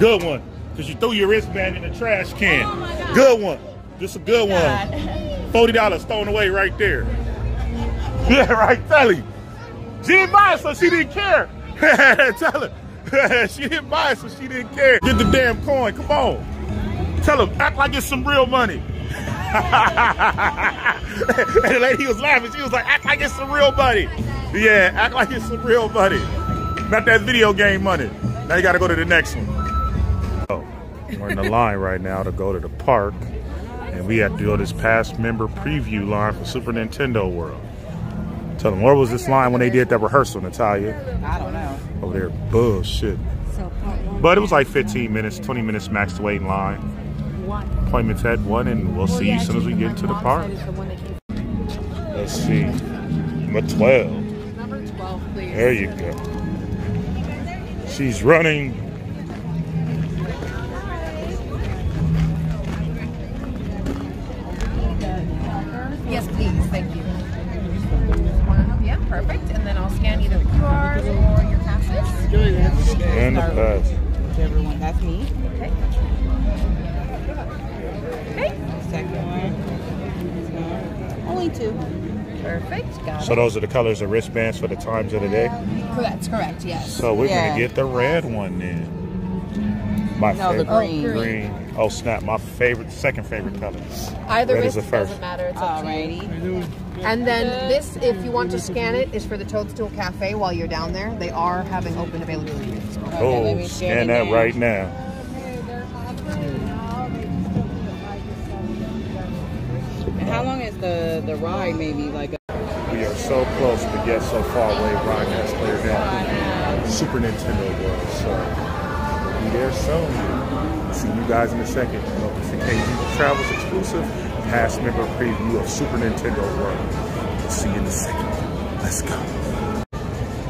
Good one. Because you threw your wristband in the trash can. Oh good one. Just a good one. $40 thrown away right there. Yeah, right. Tell him. She didn't buy it, so she didn't care. Tell her. she didn't buy it, so she didn't care. Get the damn coin. Come on. Tell him. Act like it's some real money. and the lady was laughing. She was like, act like it's some real money. Yeah, act like it's some real money. Not that video game money. Now you got to go to the next one. We're in the line right now to go to the park. And we have to go this pass member preview line for Super Nintendo World. Tell them, where was this line when they did that rehearsal, Natalia? I don't know. Over there, bullshit. But it was like 15 minutes, 20 minutes max to wait in line. Appointments at 1, and we'll see you as soon as we get into the park. Let's see. Number 12. Number 12, please. There you go. She's running. Got So it. those are the colors of wristbands for the times of the day. That's correct. Yes. So we're Yeah. gonna get the red one then. My No, the favorite. green. Oh, Green. Oh snap! My favorite, second favorite color. Either Red is wrist the first. doesn't matter. It's up to you. Alrighty. And then this, if you want to scan it, is for the Toadstool Cafe while you're down there. They are having open availability. Okay, Oh, scan that now. right now. How long is the the ride? Maybe like. A, We are so close, but yet so far away. Riding that clear down Super Nintendo World. So be there soon. See you guys in a second. Welcome to KG Travels exclusive pass member preview of Super Nintendo World. See you in a second. Let's go.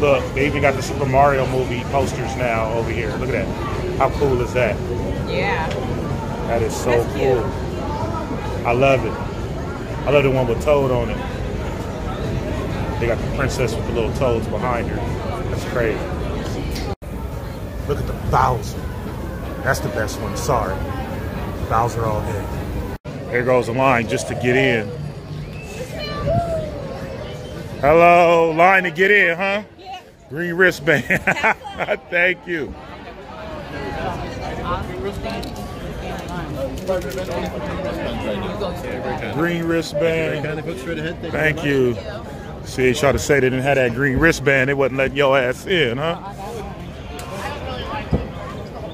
Look, they even got the Super Mario movie posters now over here. Look at that. How cool is that? yeah. That is so That's cute. cool. I love it. I love the one with Toad on it. They got the princess with the little toads behind her. That's crazy. Look at the Bowser. That's the best one. Sorry. Bowser all day. There goes the line just to get in. Hello, line to get in, huh? Green wristband. Thank you. Green wristband. Thank you. See, they tried to say they didn't have that green wristband. They wasn't letting your ass in, huh?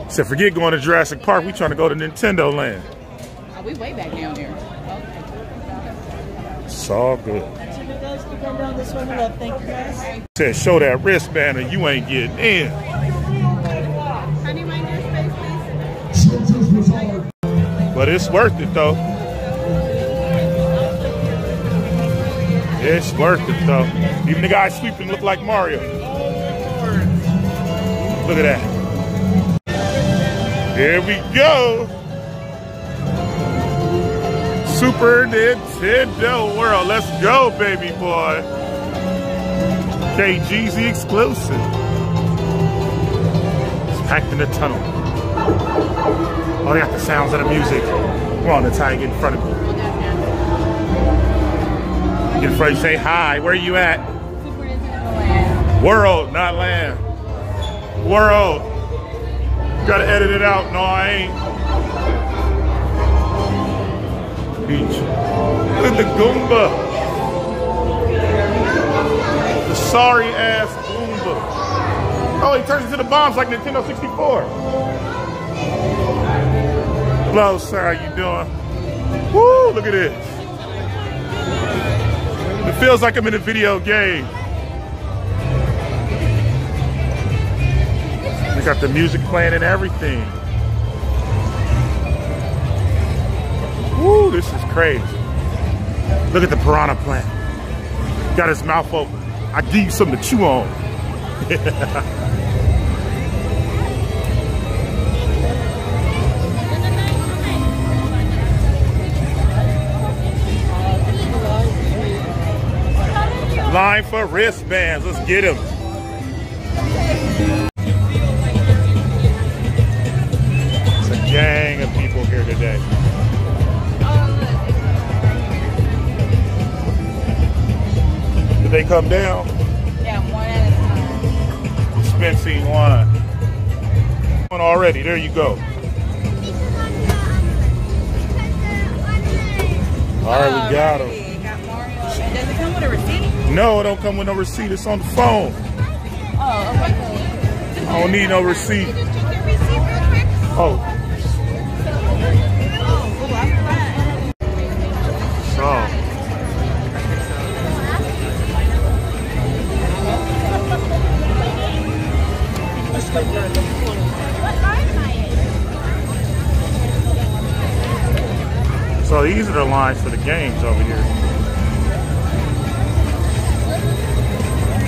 Said, forget going to Jurassic Park. We trying to go to Nintendo Land. Oh, we way back down there. It's all good. guys to come down this way. Love. Thank you guys. Said, show that wristband or you ain't getting in. Honey, mind your space, please. But it's worth it though. It's worth it though. Even the guy sweeping look like Mario. Look at that. Here we go. Super Nintendo World. Let's go, baby boy. KGZ exclusive. It's packed in the tunnel. Oh, they got the sounds of the music. Come on, the get in front of me. In front, say hi. Where are you at? World, not land. World. Gotta edit it out. No, I ain't. Beach. Look at the Goomba. The sorry ass Goomba. Oh, he turns into the bombs like Nintendo 64. Hello, sir. How you doing? Woo! Look at this. It feels like I'm in a video game. We got the music playing and everything. Woo! This is crazy. Look at the piranha plant. Got his mouth open. I give you something to chew on. line for wristbands. Let's get them. It's a gang of people here today. Did they come down? Yeah, one at a time. Dispensing wine. One already. There you go. All right, we got them. Does it come with a receipt? No, it don't come with no receipt. It's on the phone. Oh, okay. I don't need no receipt. Just check your receipt real quick. Oh, Oh, I forgot. so. So these are the lines for the games over here.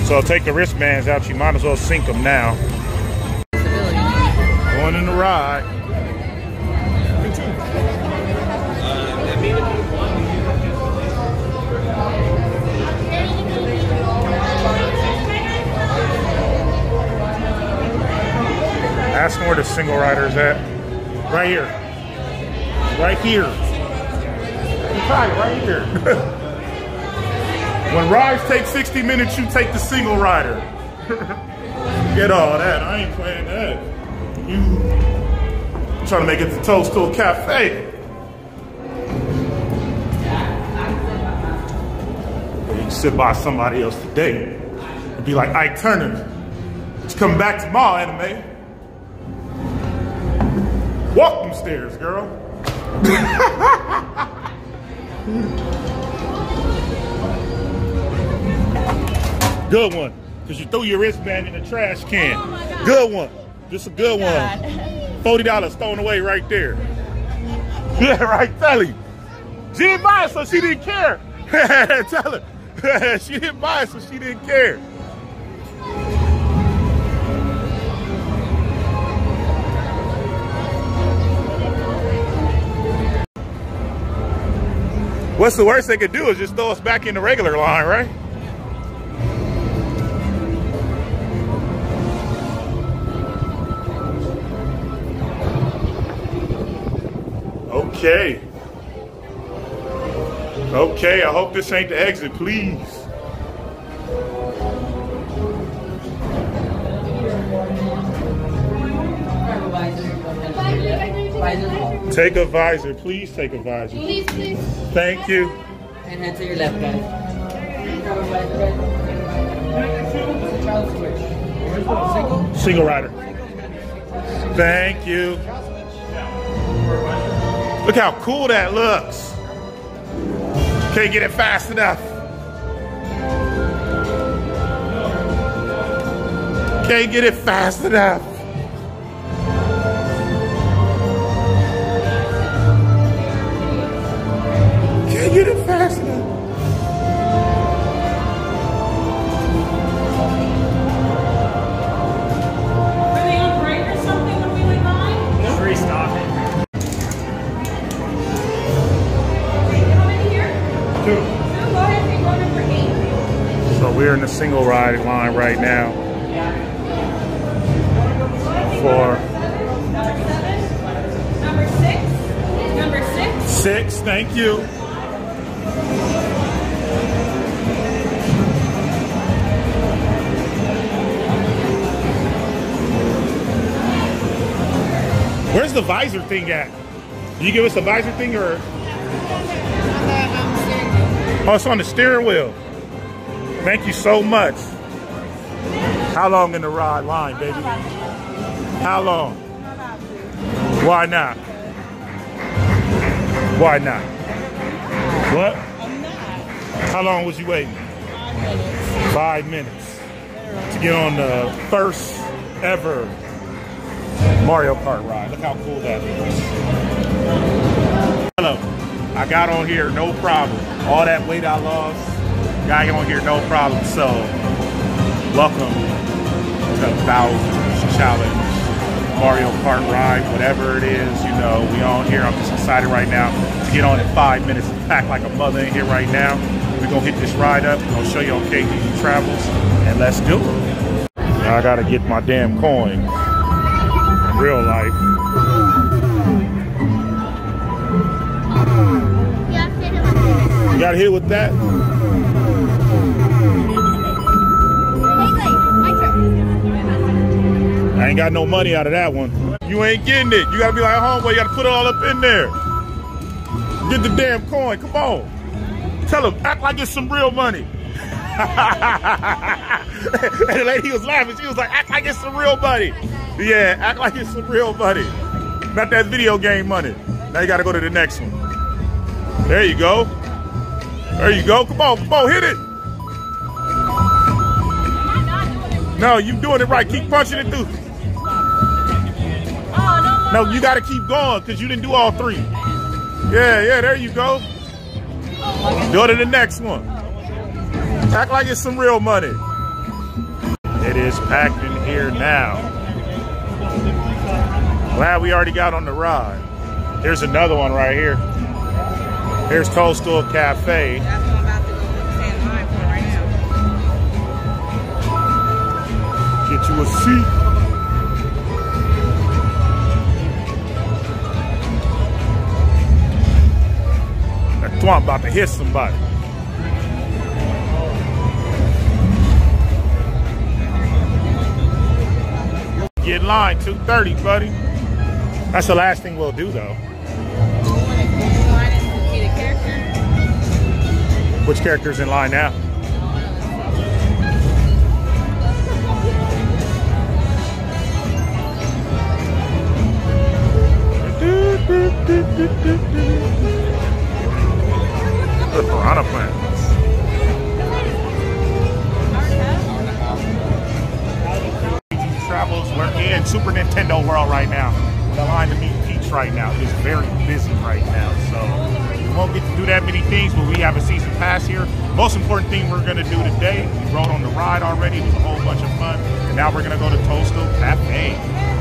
So take the wristbands out. You might as well sync them now. Going in the ride. Ask where the single rider is at. Right here. Right here. Right here. when rides take 60 minutes, you take the single rider. Get all that. I ain't playing that. You trying to make it to Toadstool Cafe. You sit by somebody else today and be like Ike Turner. It's coming back tomorrow, anime. Walk them stairs, girl. Good one. Because you threw your wristband in the trash can. good one. Just a good one. $40 thrown away right there. Yeah, right. Tell him. She didn't buy it, so she didn't care. Tell her. she didn't buy it, so she didn't care. What's the worst they could do is just throw us back in the regular line, right? Okay. Okay, I hope this ain't the exit, please. Take a visor, please take a visor. Please, please. Thank you. And head to your left, guys. Single rider. Thank you. Look how cool that looks. Can't get it fast enough. Can't get it fast enough. We're in the single ride line right now for Number six. Number six. six. Thank you. Where's the visor thing at? Did you give us the visor thing or? Oh, it's on the steering wheel. Thank you so much. How long in the ride line, baby? How long? Why not? Why not? What? How long was you waiting? Five minutes to get on the first ever Mario Kart ride. Look how cool that is. Hello. I got on here, no problem. All that weight I lost, got on here, no problem. So, welcome to Bowser's Challenge Mario Kart ride, whatever it is, you know, we on here. I'm just excited right now to get on in five minutes and pack like a mother in here right now. We're gonna hit this ride up. We're gonna show you on KTV Travels, and let's do it. Now I gotta get my damn coin in real life. You gotta hit with that. I ain't got no money out of that one. You ain't getting it. You gotta be like homeboy. You gotta put it all up in there. Get the damn coin. Come on. Tell him. Act like it's some real money. and the lady was laughing. She was like, act like it's some real money. Yeah, act like it's some real money. Not that video game money. Now you gotta go to the next one. There you go. There you go. Come on, come on, hit it. No, you doing it right. Keep punching it through. No, you gotta keep going because you didn't do all three. Yeah, yeah, there you go. Go to the next one. Act like it's some real money. It is packed in here now. Glad we already got on the ride. Here's another one right here. Here's Toadstool Cafe. Get you a seat. That thwomp about to hit somebody. Get in line, 230, buddy. That's the last thing we'll do, though. Line is to see the character. Which character's in line now? We're gonna do today, we rode on the ride already, it was a whole bunch of fun, and now we're gonna go to Toadstool Cafe,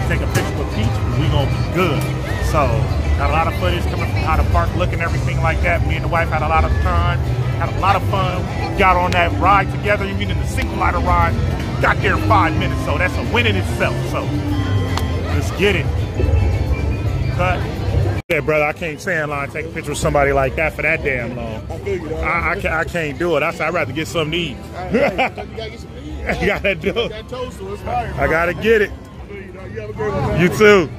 take a picture with Peach, we gonna be good. So, got a lot of footage coming from how the park look and everything like that. Me and the wife had a lot of time, had a lot of fun, got on that ride together, you mean in the single rider ride, got there in five minutes, so that's a win in itself, so let's get it. Cut. Yeah, brother, I can't stand in line take a picture with somebody like that for that damn long. I feel you, dog. I, I, can't, I can't do it. I said I'd rather get something to eat. You gotta get some meat. You gotta do it. That toast was fire. I gotta get it. You, dog. You have a great one, man. You too.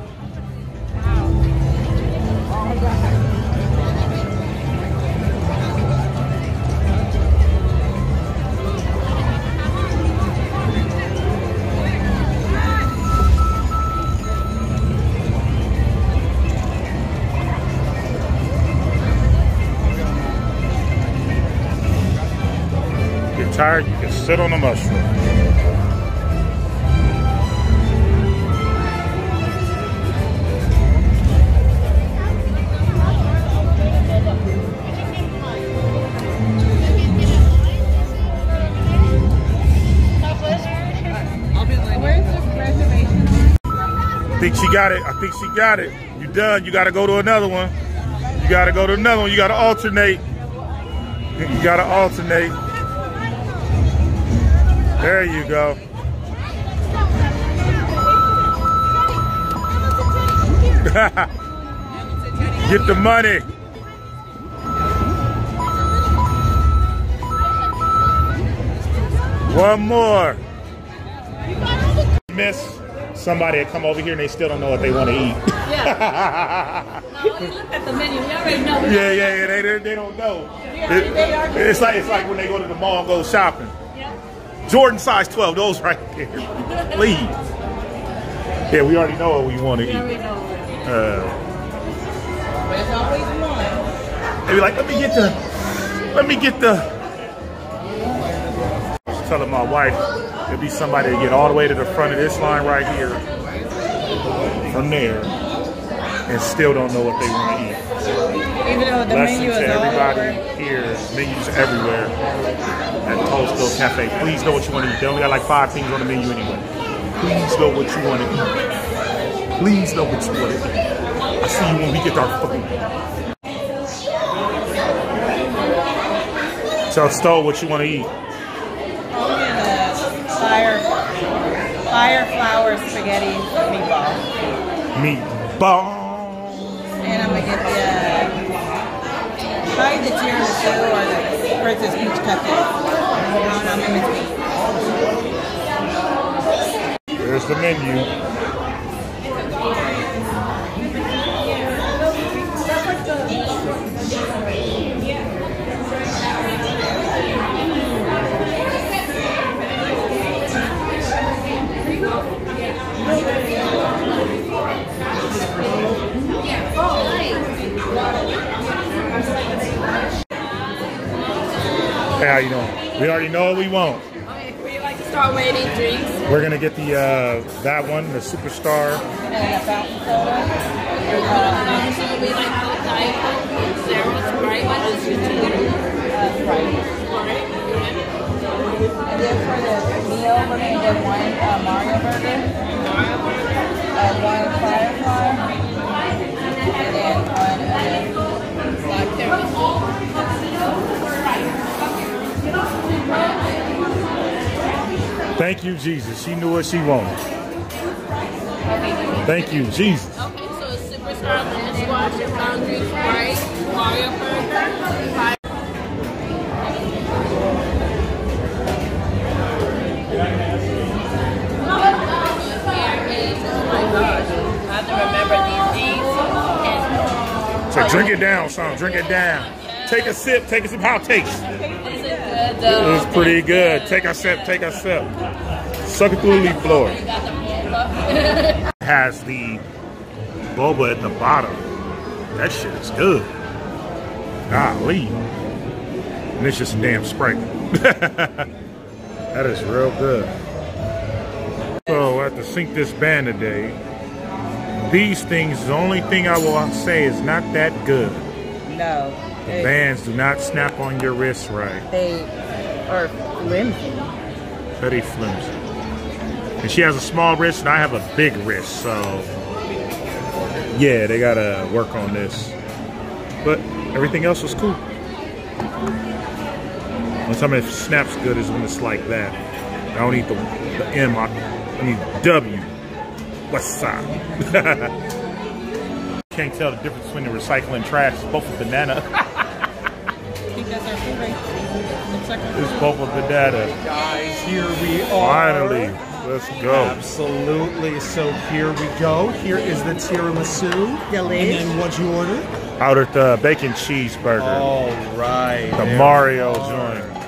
Tired, you can sit on mushroom. The reservation? I think she got it. I think she got it. You done. You gotta go to another one. You gotta go to another one. You gotta alternate. You gotta alternate. There you go. Get the money. One more. Miss somebody that come over here and they still don't know what they want to eat. Yeah. no, we looked at the menu. We already know. We Yeah, yeah, yeah. They, they, they don't know. Yeah, they are- it's like it's like when they go to the mall and go shopping. Jordan size 12, those right there. Please. Yeah, we already know what we want to We eat. already know. Uh, But it's always one. they be like, let me get the, let me get the. I was telling my wife, there'll be somebody to get all the way to the front of this line right here, from there, and still don't know what they want to eat. Even though the Lesson menu to is all everybody over. here, menus everywhere at Toadstool Cafe. Please know what you want to eat. They only got like five things on the menu anyway. Please know what you want to eat. Please know what you want to eat. I see you when we get our food. So, Stowe, what you want to eat? I'm fire, fire flower spaghetti meatball. Meatball. And I'm gonna get probably the tiramisu or the Princess Peach cupcake. Know, um, I'm in between. There's the menu. We already know we want. Okay, you like to start waiting drinks? We're gonna get the uh, that one, the superstar. And a fountain soda. So we like Coke, Diet Coke, Zero, Sprite, what else you do? Sprite. And then for the meal, we're gonna get one uh, Mario burger, uh, one Firefly, Thank you, Jesus. She knew what she wanted. Thank you, Jesus. Okay, so it's Superstar Lemon Squash and Foundry Sprite, Mario Burger, Fire. Here is, my gosh, I have to remember these names. So drink it down, son. Drink it down. Take a sip. Take a sip. How it tastes? It was pretty good. Take a sip. Take a sip. Suck it through the leaf blower. Has the boba at the bottom. That shit is good. Golly. And it's just a damn Sprite. that is real good. So I have to sync this band today. These things, the only thing I will say is not that good. no. The bands do not snap on your wrist right. they are flimsy. Very flimsy. And she has a small wrist and I have a big wrist, so yeah, they gotta work on this. But everything else was cool. One time it snaps good is when it's like that. I don't need the, the M, I, I need W. West side. Can't tell the difference between the recycling and trash. It's both a banana. I think that's our food right. Looks like It's both a banana. Guys, here we are. Finally, let's go. Absolutely. So here we go. Here is the tiramisu. Delish. And what'd you order? Out at the bacon cheeseburger. All right. The there Mario we are. joint.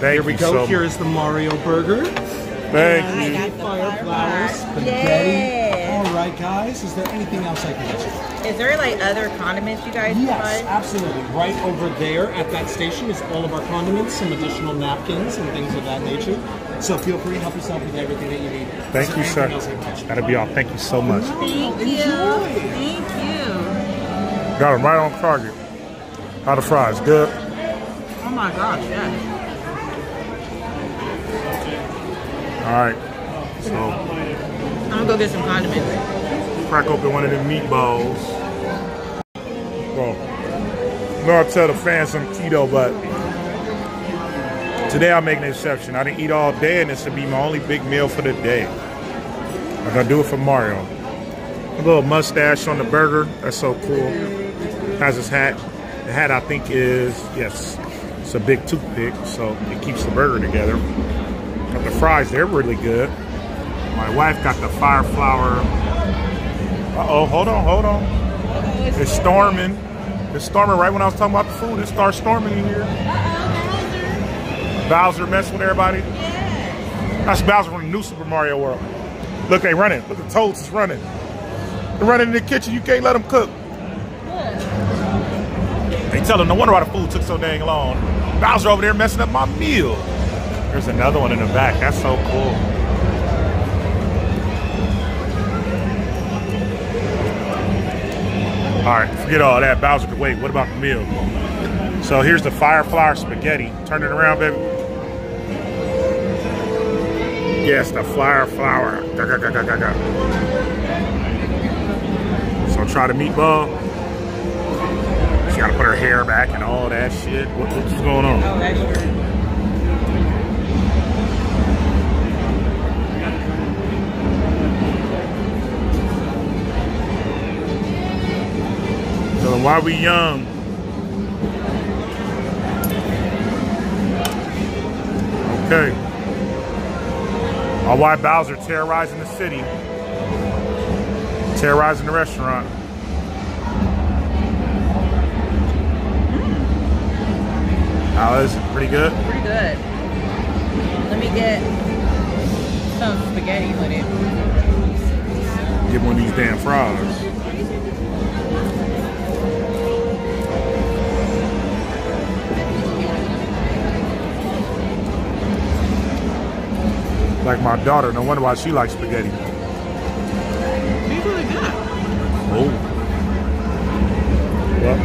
Thank Here we you go. so Here much. is the Mario burger. Thank I you. got the Fire flowers, spaghetti. Yes. All right, guys. Is there anything else I can get you? Is there like other condiments you guys Yes, provide? absolutely. Right over there at that station is all of our condiments, some additional napkins and things of that nature. So feel free to help yourself with everything that you need. Thank you, sir. anything else I can get you? That'll be all. Thank you so much. Thank you. Thank you. Got them right on target. How the fries? Good. Oh my gosh, yes. All right. So I'm gonna go get some condiments. Crack open one of them meatballs. Well, I'll tell the fans I'm keto, but today I'm making an exception. I didn't eat all day, and this will be my only big meal for the day. I'm gonna do it for Mario. A little mustache on the burger. That's so cool. Has his hat. The hat I think is yes, it's a big toothpick, so it keeps the burger together. Got the fries. They're really good. My wife got the fire flower. Uh oh, hold on, hold on. It's storming. It's storming right when I was talking about the food. It starts storming in here. Bowser messing with everybody. That's Bowser from the new Super Mario World. Look, they running. Look, the Toads is running. They're running in the kitchen. You can't let them cook. They tell them, no wonder why the food took so dang long. Bowser over there messing up my meal. There's another one in the back. That's so cool. All right, forget all that. Bowser could wait. What about the meal? So here's the fire flower spaghetti. Turn it around, baby. Yes, the fire flower. So try the meatball. She gotta put her hair back and all that shit. What, what's going on? Why we young. Okay. Or why Bowser terrorizing the city. Terrorizing the restaurant. Hmm. How is it? Pretty good? Pretty good. Let me get some spaghetti with it. Get one of these damn fries. Like my daughter. No wonder why she likes spaghetti. These really good. Oh. Well,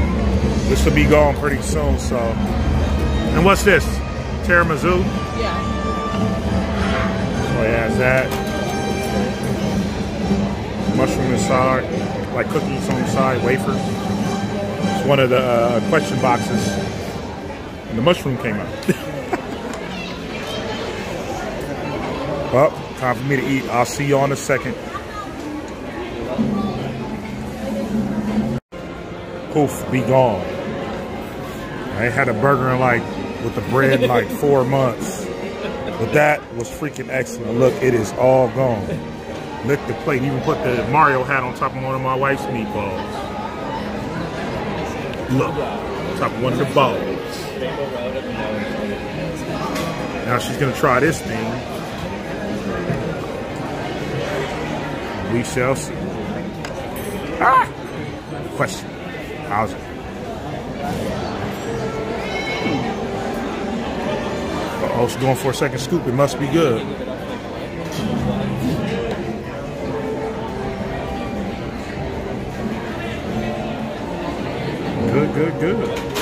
this will be gone pretty soon, so. And what's this? Tiramisu? Yeah. So it has that. Mushroom inside, like cookies on the side, wafers. It's one of the uh, question boxes. And the mushroom came out. well, time for me to eat. I'll see you on a second. Poof, be gone. I ain't had a burger in like, with the bread in like four months. But that was freaking excellent. Look, it is all gone. Lick the plate. Even put the Mario hat on top of one of my wife's meatballs. Look, top of one of the balls. Now she's gonna try this thing. We shall see. Ah! Question. How's it? Oh, she's going for a second scoop. It must be good. Good, good, good.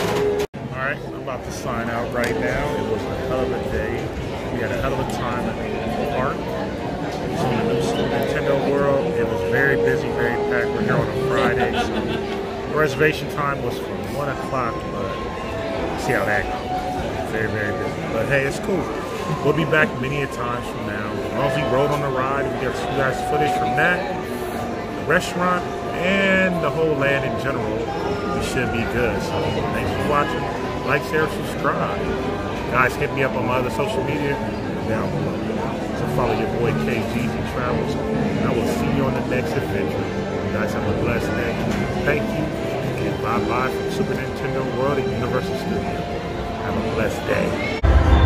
Time was from one o'clock, but see how that goes. Very, very busy. But hey, it's cool. We'll be back many a times from now. We rode on the ride we get you guys footage from that, the restaurant, and the whole land in general, we should be good. So thanks for watching. Like, share, subscribe. Guys, hit me up on my other social media down below. So follow your boy KGZ Travels. And I will see you on the next adventure. You guys have a blessed day. Thank you. And bye-bye from Super Nintendo World at Universal Studios. Have a blessed day.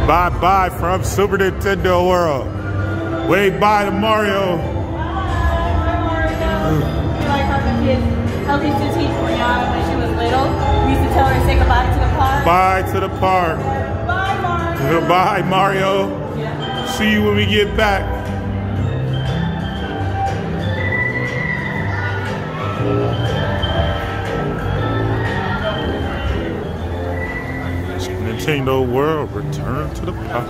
Bye-bye from Super Nintendo World. Wave bye to Mario. like how the kids, how they used to teach Brianna when she was little. We used to tell her to say goodbye to the park. Bye to the park. Bye, Mark. Goodbye, Mario. See you when we get back. Nintendo World, return to the park.